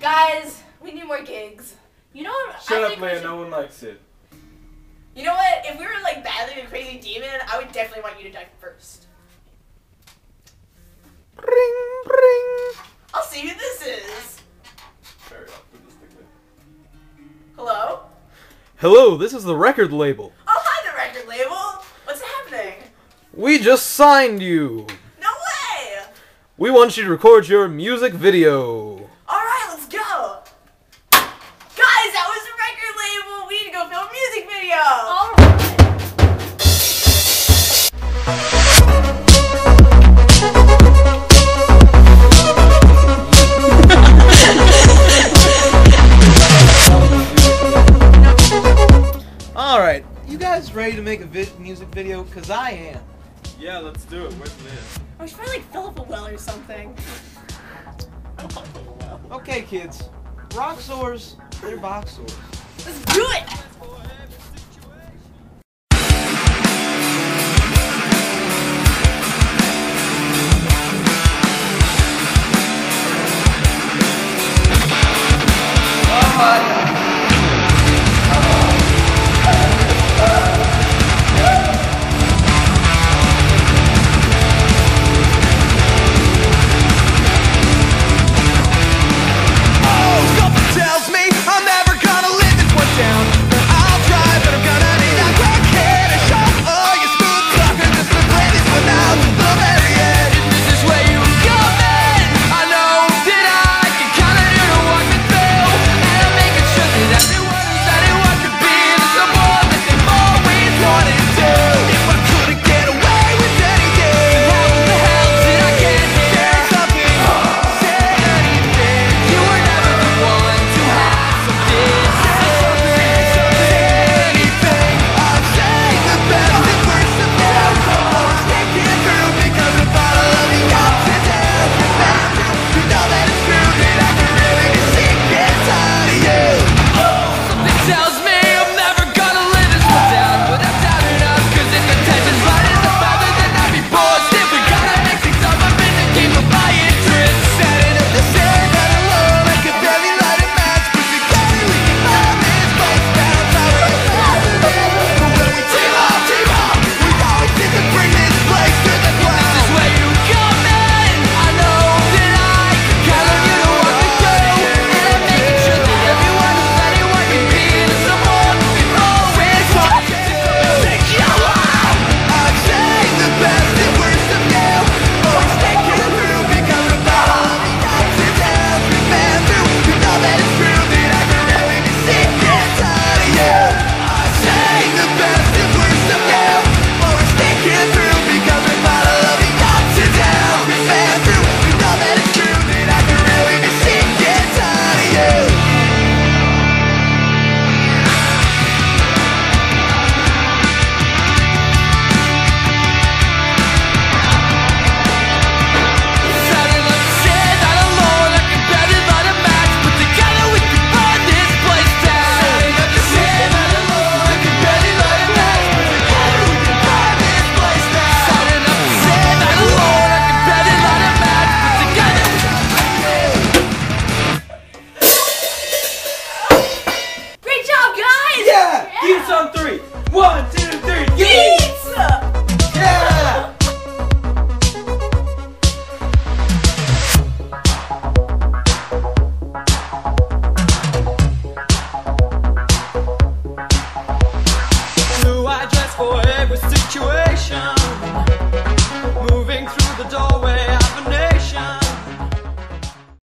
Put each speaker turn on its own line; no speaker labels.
Guys, we need more gigs. You know what?
Shut
I
up, man.
Should...
No one likes it.
You know what? If we were like battling a crazy demon, I would definitely want you to die first.
Ring, ring.
I'll see who this is. Hello.
Hello. This is the record label.
Oh hi, the record label. What's happening?
We just signed you.
No way.
We want you to record your music video. ready to make a vi music video? Cause I am.
Yeah, let's do it. Where's Liz?
Oh, she's probably like a Well or something.
okay, kids. Rock sores, they're box sores.
Let's do it!
One,
two, three,
pizza.